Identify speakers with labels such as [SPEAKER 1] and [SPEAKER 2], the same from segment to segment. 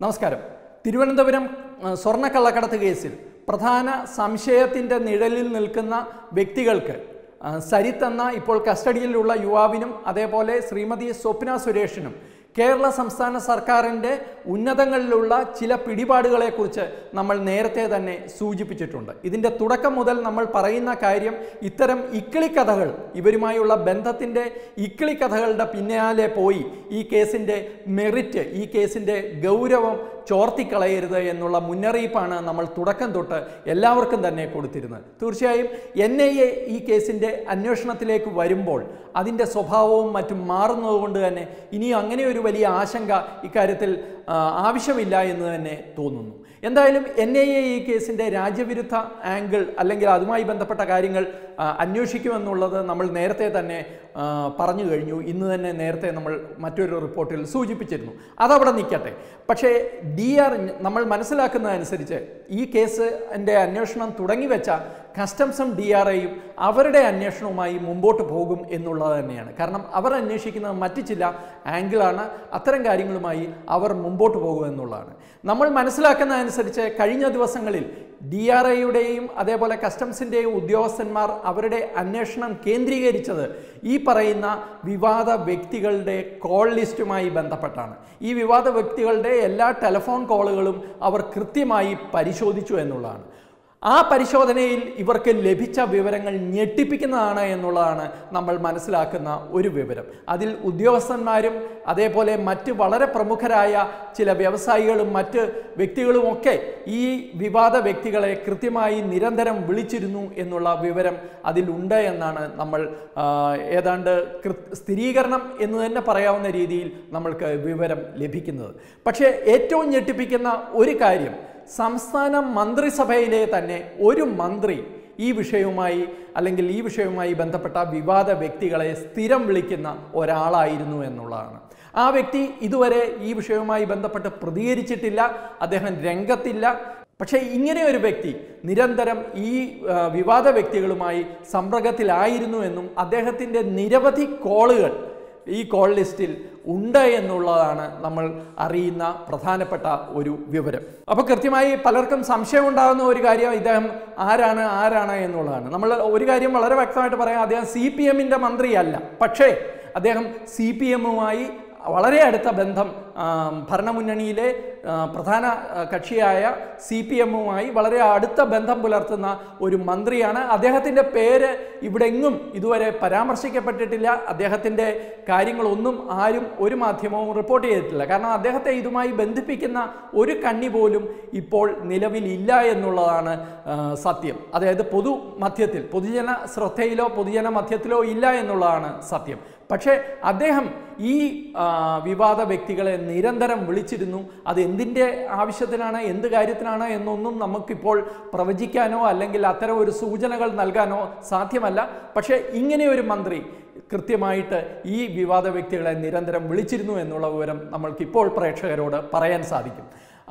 [SPEAKER 1] നമസ്കാരം. തിരുവനന്തപുരം സ്വർണ സ്വർണക്കള്ളക്കടത്ത് കേസിൽ പ്രധാന സംശയത്തിന്റെ നിഴലിൽ നിൽക്കുന്ന വ്യക്തികൾക്ക് സരിത്തെന്ന ഇപ്പോൾ കസ്റ്റഡിയിലുള്ള യുവാവിനും അതേപോലെ ശ്രീമതി സ്വപ്ന സുരേഷിനും കേരള സംസ്ഥാന സർക്കാരിന്റെ ഉന്നതങ്ങളിലുള്ള ചില പിടിപാടുകളെക്കുറിച്ച് നമ്മൾ നേരത്തെ തന്നെ സൂചിപ്പിച്ചിട്ടുണ്ട്. ഇതിന്റെ തുടക്കം മുതൽ നമ്മൾ പറയുന്ന കാര്യം ഇത്തരം ഇക്കിളിക്കഥകൾ ഇവരുമായുള്ള ബന്ധത്തിന്റെ ഇക്കിളിക്കഥകളുടെ പിന്നാലെ പോയി ഈ കേസിന്റെ മെറിറ്റ് ഈ കേസിന്റെ ഗൗരവം ചോർത്തിക്കളയരുത് എന്നുള്ള മുന്നറിയിപ്പാണ് നമ്മൾ തുടക്കം തൊട്ട് എല്ലാവർക്കും തന്നെ കൊടുത്തിരുന്നത്. തീർച്ചയായും എൻ ഐ എ ഈ കേസിന്റെ അന്വേഷണത്തിലേക്ക് വരുമ്പോൾ അതിന്റെ സ്വഭാവവും മറ്റും മാറുന്നതുകൊണ്ട് തന്നെ ഇനി അങ്ങനെ ഒരു വലിയ ആശങ്ക ഇക്കാര്യത്തിൽ ആവശ്യമില്ല എന്ന് തന്നെ തോന്നുന്നു. എന്തായാലും എൻ ഐ എ ഈ കേസിന്റെ രാജ്യവിരുദ്ധ ആംഗിൾ അല്ലെങ്കിൽ അതുമായി ബന്ധപ്പെട്ട കാര്യങ്ങൾ അന്വേഷിക്കുമെന്നുള്ളത് നമ്മൾ നേരത്തെ തന്നെ പറഞ്ഞു കഴിഞ്ഞു. ഇന്ന് തന്നെ നേരത്തെ നമ്മൾ മറ്റൊരു റിപ്പോർട്ടിൽ സൂചിപ്പിച്ചിരുന്നു. അതവിടെ നിൽക്കട്ടെ. പക്ഷേ ഡി ആർ നമ്മൾ മനസ്സിലാക്കുന്നതനുസരിച്ച് ഈ കേസ് എന്റെ അന്വേഷണം തുടങ്ങി വെച്ച കസ്റ്റംസും ഡി ആർ ഐയും അവരുടെ അന്വേഷണവുമായി മുമ്പോട്ട് പോകും എന്നുള്ളത് തന്നെയാണ്. കാരണം അവർ അന്വേഷിക്കുന്നത് മറ്റ് ചില ആംഗിളാണ് അത്തരം കാര്യങ്ങളുമായി അവർ മുമ്പോട്ട് പോകും എന്നുള്ളതാണ്. നമ്മൾ മനസ്സിലാക്കുന്നതനുസരിച്ച് കഴിഞ്ഞ ദിവസങ്ങളിൽ ഡി ആർ ഐയുടെയും അതേപോലെ കസ്റ്റംസിന്റെയും ഉദ്യോഗസ്ഥന്മാർ അവരുടെ അന്വേഷണം കേന്ദ്രീകരിച്ചത് ഈ പറയുന്ന വിവാദ വ്യക്തികളുടെ കോൾ ലിസ്റ്റുമായി ബന്ധപ്പെട്ടാണ്. ഈ വിവാദ വ്യക്തികളുടെ എല്ലാ ടെലിഫോൺ കോളുകളും അവർ കൃത്യമായി പരിശോധിച്ചു എന്നുള്ളതാണ്. ആ പരിശോധനയിൽ ഇവർക്ക് ലഭിച്ച വിവരങ്ങൾ ഞെട്ടിപ്പിക്കുന്നതാണ് എന്നുള്ളതാണ് നമ്മൾ മനസ്സിലാക്കുന്ന ഒരു വിവരം. അതിൽ ഉദ്യോഗസ്ഥന്മാരും അതേപോലെ മറ്റ് വളരെ പ്രമുഖരായ ചില വ്യവസായികളും മറ്റ് വ്യക്തികളുമൊക്കെ ഈ വിവാദ വ്യക്തികളെ കൃത്യമായി നിരന്തരം വിളിച്ചിരുന്നു എന്നുള്ള വിവരം അതിലുണ്ട് എന്നാണ് നമ്മൾ ഏതാണ്ട് സ്ഥിരീകരണം എന്ന് തന്നെ പറയാവുന്ന രീതിയിൽ നമ്മൾക്ക് വിവരം ലഭിക്കുന്നത്. പക്ഷേ ഏറ്റവും ഞെട്ടിപ്പിക്കുന്ന ഒരു കാര്യം സംസ്ഥാന മന്ത്രിസഭയിലെ തന്നെ ഒരു മന്ത്രി ഈ വിഷയവുമായി അല്ലെങ്കിൽ ഈ വിഷയവുമായി ബന്ധപ്പെട്ട വിവാദ വ്യക്തികളെ സ്ഥിരം വിളിക്കുന്ന ഒരാളായിരുന്നു എന്നുള്ളതാണ്. ആ വ്യക്തി ഇതുവരെ ഈ വിഷയവുമായി ബന്ധപ്പെട്ട് പ്രതികരിച്ചിട്ടില്ല അദ്ദേഹം രംഗത്തില്ല. പക്ഷേ ഇങ്ങനെ ഒരു വ്യക്തി നിരന്തരം ഈ വിവാദ വ്യക്തികളുമായി സമ്പർക്കത്തിലായിരുന്നു എന്നും അദ്ദേഹത്തിന്റെ നിരവധി കോളുകൾ ഈ കോൾ ലിസ്റ്റിൽ ഉണ്ട് എന്നുള്ളതാണ് നമ്മൾ അറിയുന്ന പ്രധാനപ്പെട്ട ഒരു വിവരം. അപ്പോൾ കൃത്യമായി പലർക്കും സംശയം ഉണ്ടാകുന്ന ഒരു കാര്യം ഇദ്ദേഹം ആരാണ് ആരാണ് എന്നുള്ളതാണ്. നമ്മൾ ഒരു കാര്യം വളരെ വ്യക്തമായിട്ട് പറയാം. അദ്ദേഹം സി പി എമ്മിന്റെ മന്ത്രിയല്ല. പക്ഷേ അദ്ദേഹം സി പി എമ്മുമായി വളരെ അടുത്ത ബന്ധം ഭരണമുന്നണിയിലെ പ്രധാന കക്ഷിയായ സി പി എമ്മുമായി വളരെ അടുത്ത ബന്ധം പുലർത്തുന്ന ഒരു മന്ത്രിയാണ്. അദ്ദേഹത്തിന്റെ പേര് ഇവിടെങ്ങും ഇതുവരെ പരാമർശിക്കപ്പെട്ടിട്ടില്ല. അദ്ദേഹത്തിന്റെ കാര്യങ്ങളൊന്നും ആരും ഒരു മാധ്യമവും റിപ്പോർട്ട് ചെയ്തിട്ടില്ല. കാരണം അദ്ദേഹത്തെ ഇതുമായി ബന്ധിപ്പിക്കുന്ന ഒരു കണ്ണി പോലും ഇപ്പോൾ നിലവിലില്ല എന്നുള്ളതാണ് സത്യം. അതായത് പൊതു മധ്യത്തിൽ പൊതുജന ശ്രദ്ധയിലോ പൊതുജന മധ്യത്തിലോ ഇല്ല എന്നുള്ളതാണ് സത്യം. പക്ഷേ അദ്ദേഹം ഈ വിവാദ വ്യക്തികളെ നിരന്തരം വിളിച്ചിരുന്നു. അത് എന്തിന്റെ ആവശ്യത്തിനാണ് എന്ത് കാര്യത്തിനാണ് എന്നൊന്നും നമുക്കിപ്പോൾ പ്രവചിക്കാനോ അല്ലെങ്കിൽ അത്തരം ഒരു സൂചനകൾ നൽകാനോ സാധ്യമല്ല. പക്ഷേ ഇങ്ങനെയൊരു മന്ത്രി കൃത്യമായിട്ട് ഈ വിവാദ വ്യക്തികളെ നിരന്തരം വിളിച്ചിരുന്നു എന്നുള്ള വിവരം നമ്മൾക്കിപ്പോൾ പ്രേക്ഷകരോട് പറയാൻ സാധിക്കും.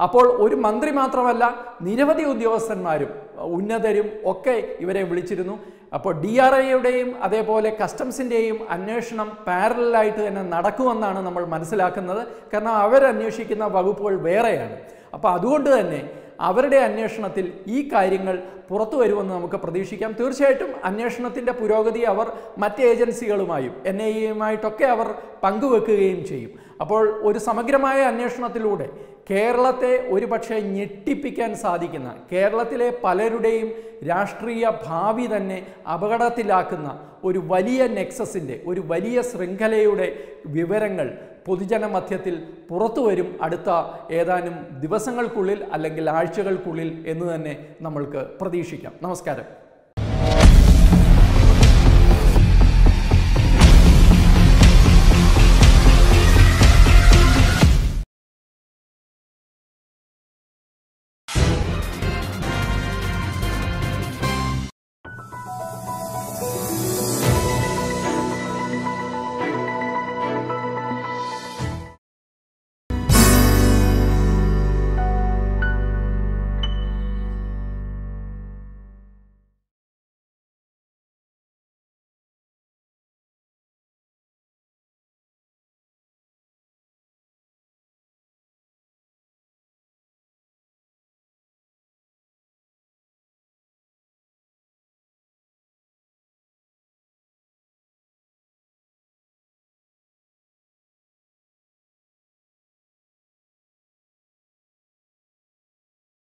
[SPEAKER 1] അപ്പോൾ ഒരു മന്ത്രി മാത്രമല്ല നിരവധി ഉദ്യോഗസ്ഥന്മാരും ഉന്നതരും ഒക്കെ ഇവരെ വിളിച്ചിരുന്നു. അപ്പോൾ ഡി ആർ ഐയുടെയും അതേപോലെ കസ്റ്റംസിന്റെയും അന്വേഷണം പാരലായിട്ട് തന്നെ നടക്കുമെന്നാണ് നമ്മൾ മനസ്സിലാക്കുന്നത്. കാരണം അവരന്വേഷിക്കുന്ന വകുപ്പുകൾ വേറെയാണ്. അപ്പോൾ അതുകൊണ്ട് തന്നെ അവരുടെ അന്വേഷണത്തിൽ ഈ കാര്യങ്ങൾ പുറത്തു വരുമെന്ന് നമുക്ക് പ്രതീക്ഷിക്കാം. തീർച്ചയായിട്ടും അന്വേഷണത്തിന്റെ പുരോഗതി അവർ മറ്റ് ഏജൻസികളുമായും എൻ ഐ എയുമായിട്ടൊക്കെ അവർ പങ്കുവെക്കുകയും ചെയ്യും. അപ്പോൾ ഒരു സമഗ്രമായ അന്വേഷണത്തിലൂടെ കേരളത്തെ ഒരുപക്ഷെ ഞെട്ടിപ്പിക്കാൻ സാധിക്കുന്ന കേരളത്തിലെ പലരുടെയും രാഷ്ട്രീയ ഭാവി തന്നെ അപകടത്തിലാക്കുന്ന ഒരു വലിയ നെക്സസിന്റെ ഒരു വലിയ ശൃംഖലയുടെ വിവരങ്ങൾ പൊതുജന മധ്യത്തിൽ പുറത്തു വരും അടുത്ത ഏതാനും ദിവസങ്ങൾക്കുള്ളിൽ അല്ലെങ്കിൽ ആഴ്ചകൾക്കുള്ളിൽ എന്ന് തന്നെ നമ്മൾക്ക് പ്രതീക്ഷിക്കാം. നമസ്കാരം.